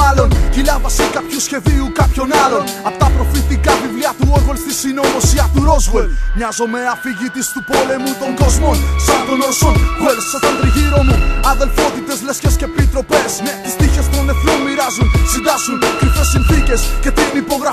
μάλλον. Κυλάβαση κάποιου σχεδίου κάποιον άλλον. Απ' τα προφητικά βιβλία του Όργολ στη συνωμοσία του Ρόσουελ. Μοιάζω με αφηγητής του πόλεμου των κόσμων. Σαν τον Ορσόν Βουέλ, σαν τριγύρω μου. Αδελφότητες, λέσχε και επιτροπέ. Ναι, τις τύχες των εθνών μοιράζουν. Συντάσσουν κρυφές συνθήκες και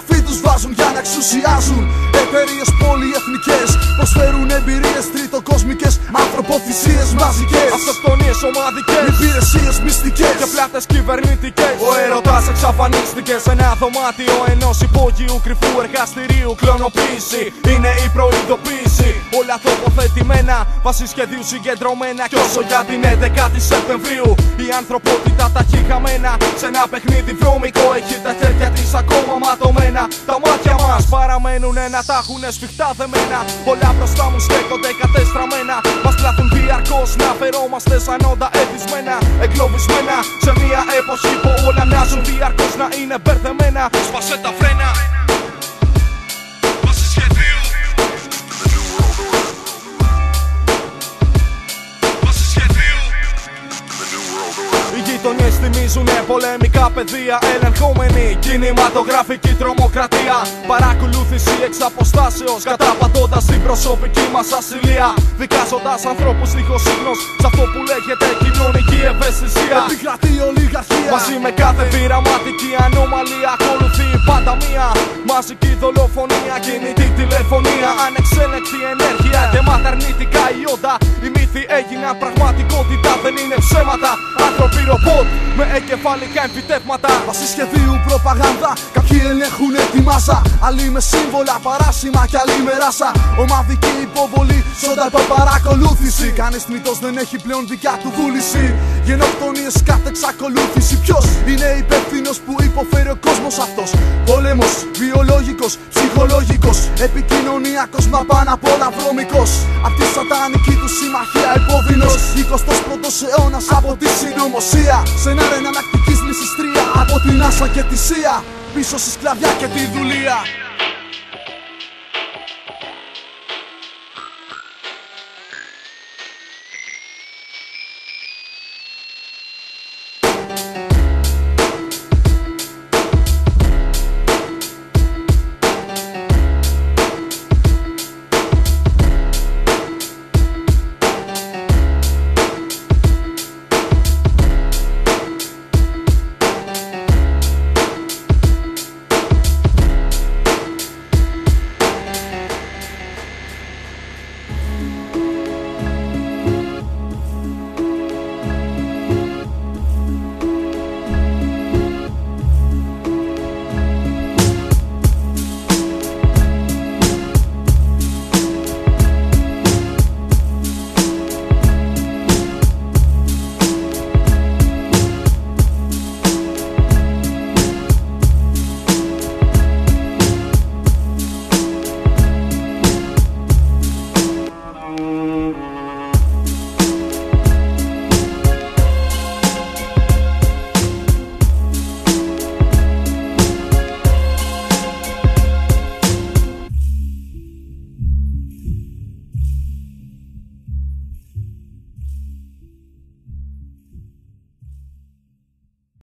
την υπογραφή τους βάζουν για να εξουσιάζουν. Εταιρείες πολυεθνικές προσφέρουν εμπειρίες τριτοκόσμικε. Ανθρωποθυσίες μαζικές. Αυτοκτονίες ομαδικές. Υπηρεσίες μυστικές. Και πλάτες κυβερνητικές. Ο έρωτας εξαφανίστηκες σε ένα δωμάτιο ενός υπόγειου κρυφού εργαστηρίου. Κλωνοποίηση είναι η προειδοποίηση. Όλα τοποθετημένα βάσει σχεδίου συγκεντρωμένα. Κι όσο για την 11η Σεπτεμβρίου η ανθρωπότητα τα έχει χαμένα. Σε ένα παιχνίδι βρώμικο έχει τα χέρια της ακόμα ματωμένα. Τα μάτια μας παραμένουν ένα, τα έχουν σφιχτά δεμένα. Όλα μπροστά μου στέκονται κατεστραμμένα. Μας κλάθουν διαρκώς να φερόμαστε σαν όντα εθισμένα. Εγκλωβισμένα σε μια εποχή που όλα μοιάζουν διαρκώς να είναι μπερδεμένα. Σπασέ τα φρένα. Γειτονιές θυμίζουνε πολεμικά πεδία Ελεγχόμενη κινηματογραφική τρομοκρατία Παρακολούθηση εξ αποστάσεως Καταπατώντας την προσωπική μας ασυλία Δικάζοντας ανθρώπους δίχως ύγνος Σ' αυτό που λέγεται κοινωνική ευαισθησία Επικρατεί ολιγαρχία. Μαζί με κάθε πειραματική ανομαλία ακολουθεί πάντα μία μαζική δολοφονία, κινητή τηλεφωνία, ανεξέλεγκτη ενέργεια και αρνητικά ιόντα. Οι μύθοι έγιναν πραγματικότητα, δεν είναι ψέματα. Άνθρωποι ρομπότ με εγκεφαλικά εμφυτεύματα. Βάσει σχεδίου προπαγάνδα, κάποιοι ελέγχουν τη μάσα. Άλλοι με σύμβολα, παράσημα κι άλλοι με ράσα. Ομαδική υποβολή, σόντα παρακολούθηση. Κανείς μύτο δεν έχει πλέον δικιά του βούληση. Γενοκτονίες κάθε εξακολούθηση. Ποιος είναι υπεύθυνος που υποφέρει ο κόσμος αυτός; Πόλεμος, βιολογικό, ψυχολογικό. Επικοινωνιακός, μα πάνω απ' όλα βρώμικος. Απ' τη σατανική του συμμαχία επώδυνο. 21ο αιώνας από τη συνωμοσία. Σε ένα εναλλακτικής λύση τρία. Από την άσα και τη σία. Πίσω στη σκλαβιά και τη δουλεία.